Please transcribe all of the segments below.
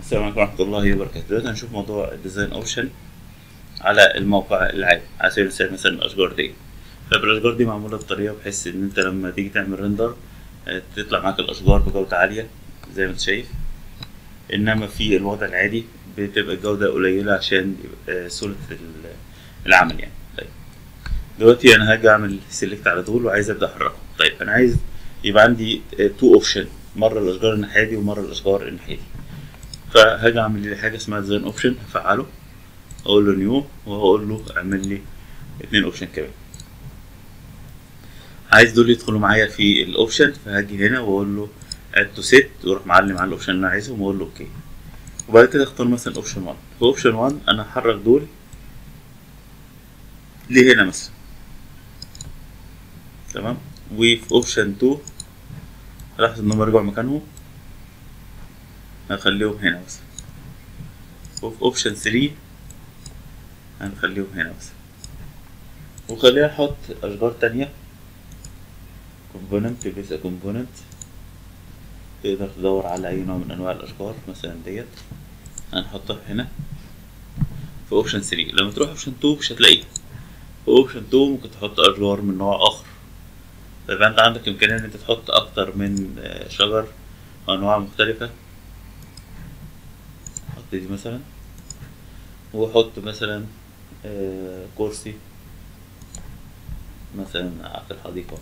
السلام عليكم ورحمة الله وبركاته. دلوقتي هنشوف موضوع ال design option على الموقع العادي على سبيل المثال مثلا الأشجار دي فالأشجار دي معمولة بطريقة بحيث إن أنت لما تيجي تعمل render آه، تطلع معاك الأشجار بجودة عالية زي ما أنت شايف. إنما في الوضع العادي بتبقى الجودة قليلة عشان سهولة ال- العمل يعني. طيب. دلوقتي أنا هاجي أعمل select على دول وعايز أبدأ أحركهم طيب أنا عايز يبقى عندي two option مرة الأشجار الناحية دي ومرة الأشجار الناحية دي. فهاجي أعمل لي حاجة اسمها design option هفعله أقول له new وهقول له اعمل لي اتنين option كمان. عايز دول يدخلوا معايا في ال option فهاجي هنا وأقول له add to set وأروح معلم على ال option اللي أنا عايزهم وأقول له okay وبعد كده أختار مثلا option 1 في option 1 أنا هحرك دول لهنا مثلا. تمام؟ وفي option 2 لاحظ انهم رجعوا مكانهم. هنخليهم هنا مثلا وفي option 3 هنخليهم هنا مثلا وخلينا نحط أشجار تانية. component place component تقدر تدور على أي نوع من أنواع الأشجار مثلا ديت. هنحطها هنا. في option 3 لما تروح option 2 مش هتلاقيها. في option 2 ممكن تحط أشجار من نوع آخر. فيبقى أنت عندك إمكانية إن أنت تحط أكتر من آه، شجر أنواع مختلفة. دي مثلا واحط مثلا آه، كرسي مثلا في الحديقة.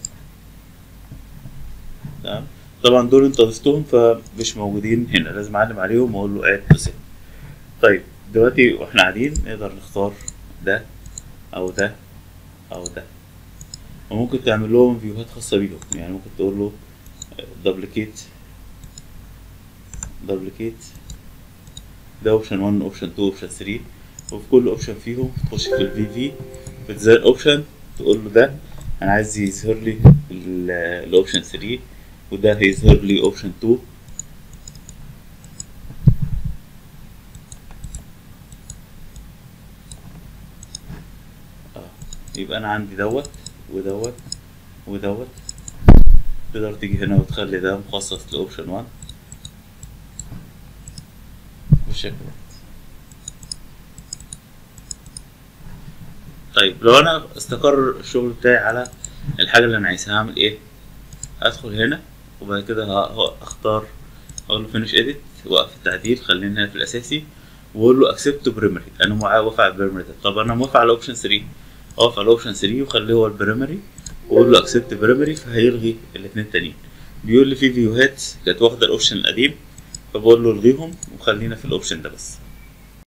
تمام؟ طبعا دول انت ضفتهم فمش موجودين هنا. لازم أعلم عليهم وأقول له add to طيب دلوقتي وإحنا قاعدين نقدر نختار ده أو ده أو ده. وممكن تعمل لهم فيوهات خاصة بيهم. يعني ممكن تقول له duplicate duplicate ده option 1 option 2 option 3 وفي كل option فيهم تخش في ال VV في option تقول له ده أنا عايز يظهر لي ال option 3 وده هيظهر لي option 2 آه يبقى أنا عندي دوت ودوت ودوت. تقدر تيجي هنا وتخلي ده مخصص ل option 1 بالشكل طيب لو أنا استقر الشغل بتاعي على الحاجة اللي أنا عايزها هعمل إيه؟ هدخل هنا وبعد كده ه- ه- أختار أقول له finish edit وقف التعديل خلينا هنا في الأساسي واقول له accept primary أنا موافق على ال primary ده طب أنا موافق على option 3 اقف على option 3 وخليه هو ال primary واقول له accept primary فهيلغي الاثنين التانيين. بيقول لي في فيوهات كانت واخدة ال option القديم فبقول له الغيهم وخلينا في ال option ده بس.